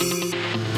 Música